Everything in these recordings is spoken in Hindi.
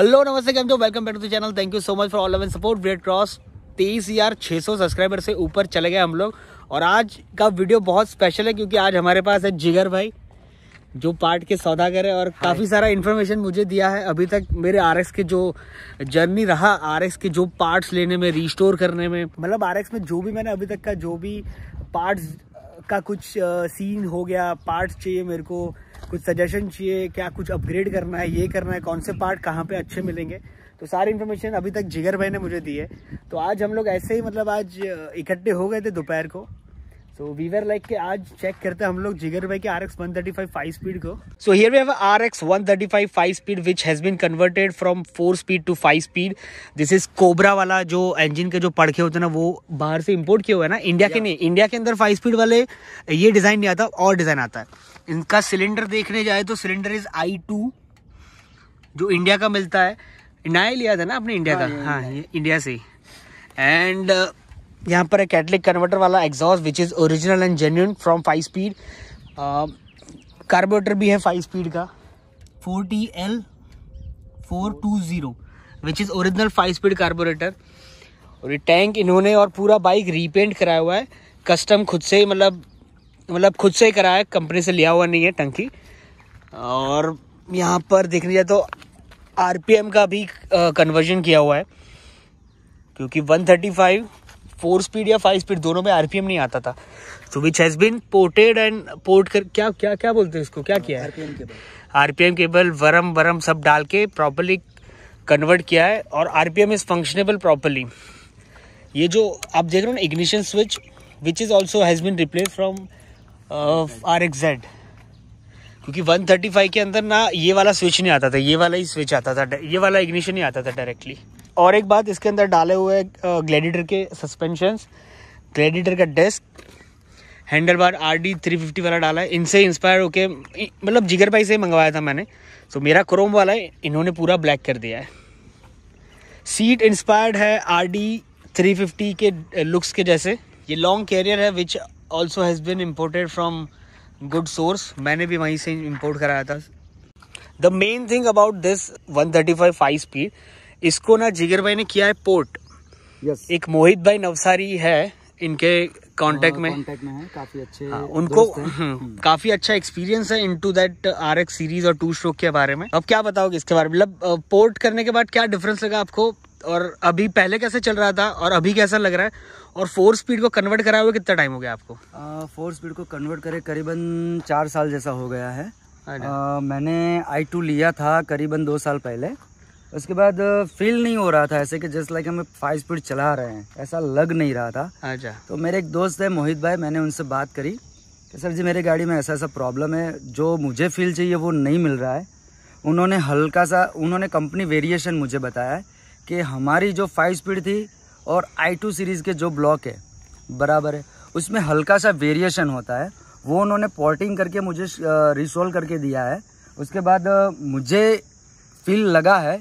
हेलो नमस्ते cam welcome back to the channel thank you so much for all and support wait cross तेईस हज़ार छः सौ सब्सक्राइबर से ऊपर चले गए हम लोग। और आज का वीडियो बहुत स्पेशल है क्योंकि आज हमारे पास है जिगर भाई जो पार्ट के सौदागर है और काफ़ी सारा इन्फॉर्मेशन मुझे दिया है। अभी तक मेरे आर के जो जर्नी रहा RX के जो पार्ट्स लेने में रिस्टोर करने में मतलब RX में जो भी मैंने अभी तक का जो भी पार्ट्स का कुछ सीन हो गया पार्ट्स चाहिए मेरे को कुछ सजेशन चाहिए, क्या कुछ अपग्रेड करना है, ये करना है, कौन से पार्ट कहाँ पे अच्छे मिलेंगे? तो सारी इन्फॉर्मेशन अभी तक जिगर भाई ने मुझे दी है। तो आज हम लोग ऐसे ही मतलब आज इकट्ठे हो गए थे दोपहर को। तो वीवर लाइक के आज चेक करते हैं हम लोग जिगर भाई के R X one thirty five five speed को। So here we have R X one thirty five five speed which has been converted from four speed to five speed this is cobra वाला जो इंजन के जो पड़खे होते हैं ना वो बाहर से इम्पोर्ट किए हुए हैं ना इंडिया के नहीं इंडिया के अंदर फाइव स्पीड वाले ये डिज़ाइन नहीं आता और डिज़ाइन आता है। इनका सिलेंडर देखने जाए तो सिलेंडर इज़ आई टू जो इंडिया का मिलता है। नया लिया था ना अपने इंडिया का? हाँ इंडिया से एंड यहाँ पर है कैटलिक कन्वर्टर वाला exhaust which is original and genuine from five speed carburettor भी है फाइव स्पीड का. Four T L four two zero which is original five speed carburettor और ये टैंक इन्होंने और पूरा बाइक रीपेंट कराया हुआ है. कस्टम खुद से मतलब मतलब खुद से ही कराया है. कंपनी से लिया हुआ नहीं है टंकी. और यहाँ पर देखने जाए तो आरपीएम का भी कन्वर्जन किया हुआ है. क्योंकि 135 फोर स्पीड या फाइव स्पीड दोनों में आरपीएम नहीं आता था। तो which has been ported and port कर क्या क्या क्या बोलते हैं इसको? क्या किया है? आरपीएम केबल वरम वरम सब डाल के प्रॉपरली कन्वर्ट किया है और आरपीएम इज़ फंक्शनेबल प्रॉपरली ये जो आप देख रहे हो ना ignition switch which is also has been replace from R X Z क्योंकि 135 के अंदर ना ये वाला स्विच नहीं आता था ये वाला ही स्विच आता था ये वाला इग्निशन नहीं आता था डायरेक्टली और एक बात इसके अंदर डाले हुए ग्लैडिटर के सस्पेंशन ग्लैडिटर का desk handle bar R D three fifty वाला डाला है। इनसे इंस्पायर होके मतलब जिगर भाई से मंगवाया था मैंने। तो मेरा क्रोम वाला है, इन्होंने पूरा ब्लैक कर दिया है। सीट इंस्पायर्ड है आर डी थ्री फिफ्टी के लुक्स के जैसे। ये लॉन्ग कैरियर है which also has been imported from good source मैंने भी वहीं से इम्पोर्ट कराया था। The main thing about this one thirty five five speed इसको ना जिगर भाई ने किया है पोर्ट। Yes. एक मोहित भाई नवसारी है इनके कांटेक्ट में। कांटेक्ट में है काफ़ी अच्छे हाँ, उनको हम्म, हम्म। काफ़ी अच्छा एक्सपीरियंस है into that R X series और टू स्ट्रोक के बारे में। अब क्या बताओगे इसके बारे में? मतलब पोर्ट करने के बाद क्या डिफरेंस लगा आपको? और अभी पहले कैसे चल रहा था? और अभी कैसा लग रहा है? और फोर स्पीड को कन्वर्ट कराए हुए कितना टाइम हो गया आपको? फोर स्पीड को कन्वर्ट करे करीबन चार साल जैसा हो गया है। आ, मैंने आई टू लिया था करीबन दो साल पहले। उसके बाद फील नहीं हो रहा था ऐसे कि जस्ट लाइक हमें फाइव स्पीड चला रहे हैं। ऐसा लग नहीं रहा था। अच्छा। तो मेरे एक दोस्त है मोहित भाई मैंने उनसे बात करी कि सर जी मेरे गाड़ी में ऐसा ऐसा प्रॉब्लम है जो मुझे फील चाहिए वो नहीं मिल रहा है। उन्होंने हल्का सा उन्होंने कंपनी वेरिएशन मुझे बताया है कि हमारी जो फाइव स्पीड थी और आई टू सीरीज़ के जो ब्लॉक है बराबर है उसमें हल्का सा वेरिएशन होता है। वो उन्होंने पोर्टिंग करके मुझे रिसोल्व करके दिया है। उसके बाद मुझे फील लगा है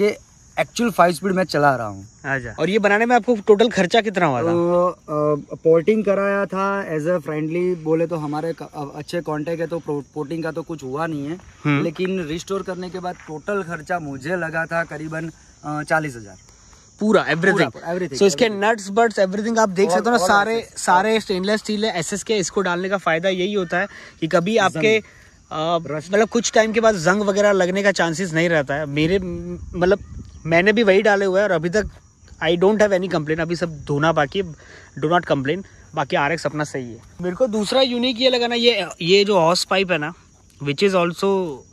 कि एक्चुअल फाइव स्पीड में चला रहा हूँ। अच्छा और ये बनाने में आपको टोटल खर्चा कितना हुआ था? तो, पोर्टिंग कराया था एज ए फ्रेंडली बोले तो हमारे अच्छे कांटेक्ट है तो पोर्टिंग का तो कुछ हुआ नहीं है। हम्म। लेकिन रिस्टोर करने के बाद टोटल खर्चा मुझे लगा था करीबन चालीस हज़ार। पूरा एवरीथिंग एवरीथिंग सो इसके नट्स बर्ड्स एवरीथिंग आप देख सकते हो ना सारे सारे स्टेनलेस स्टील है एसएस के इसको डालने का फ़ायदा यही होता है कि कभी आपके मतलब कुछ टाइम के बाद जंग वगैरह लगने का चांसेस नहीं रहता है। मेरे मतलब मैंने भी वही डाले हुए हैं और अभी तक I don't have any complain अभी सब धोना बाकी डो नॉट कंप्लेन बाकी आर एक्स अपना सही है। मेरे को दूसरा यूनिक ये लगा ना, ये ये जो हॉर्स पाइप है ना विच इज़ ऑल्सो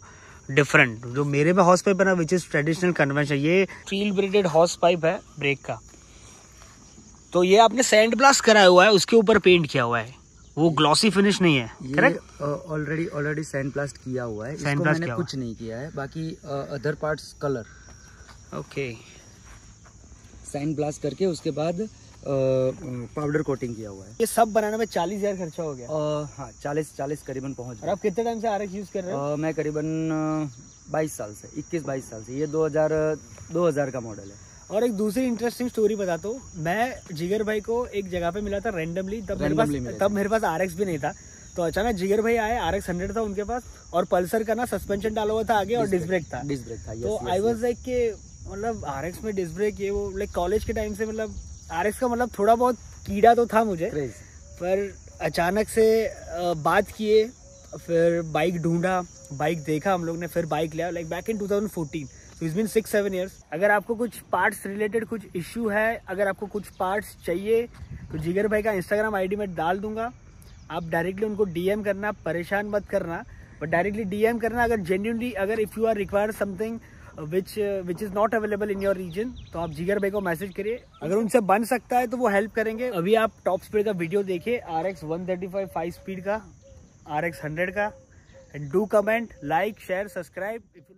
डिफरेंट जो मेरे में हॉर्स पाइप है ना विच इज़ ट्रेडिशनल कन्वेंशन ये स्टील ब्रेडेड हॉर्स पाइप है ब्रेक का। तो ये आपने सैंड ब्लास्ट कराया हुआ है, उसके ऊपर पेंट किया हुआ है। वो ग्लॉसी फिनिश नहीं है correct already already sand blast किया हुआ है। प्लास्ट मैंने कुछ नहीं किया है बाकी other parts colour okay sand blast करके उसके बाद पाउडर कोटिंग किया हुआ है। ये सब बनाने में चालीस हज़ार खर्चा हो गया। uh, हाँ चालीस चालीस करीबन पहुँच और आप कितने टाइम से आर यूज़ कर रहे हो? uh, मैं करीबन बाईस साल से इक्कीस बाईस साल से। ये दो हज़ार दो हज़ार का मॉडल है। और एक दूसरी इंटरेस्टिंग स्टोरी बताता हूँ। मैं जिगर भाई को एक जगह पे मिला था रेंडमली तब मेरे पास तब मेरे पास आरएक्स भी नहीं था। तो अचानक जिगर भाई आए आर एक्स हंड्रेड था उनके पास और पल्सर का ना सस्पेंशन डाला हुआ था आगे और डिस्क ब्रेक था। डिस्क ब्रेक था तो आई वॉज़ लाइक के मतलब आर एक्स में डिस्क ब्रेक ये वो लाइक कॉलेज के टाइम से मतलब आर एक्स का मतलब थोड़ा बहुत कीड़ा तो था मुझे पर अचानक से बात किए फिर बाइक ढूंढा बाइक देखा हम लोग ने फिर बाइक लिया like back in 2014 so is been six seven years अगर आपको कुछ पार्ट्स रिलेटेड कुछ इश्यू है, अगर आपको कुछ पार्ट्स चाहिए तो जिगर भाई का इंस्टाग्राम आईडी में डाल दूँगा। आप डायरेक्टली उनको डीएम करना, परेशान मत करना। बट डायरेक्टली डीएम करना, अगर जेन्यूनली अगर if you are require something which which is not available in your region तो आप जिगर भाई को मैसेज करिए। अगर उनसे बन सकता है तो वो हेल्प करेंगे। अभी आप टॉप स्पीड का वीडियो देखिए R X one thirty five five speed का आर एक्स हंड्रेड का and do comment like share subscribe if you